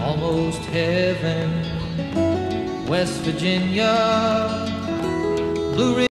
Almost heaven, West Virginia, Blue Ridge.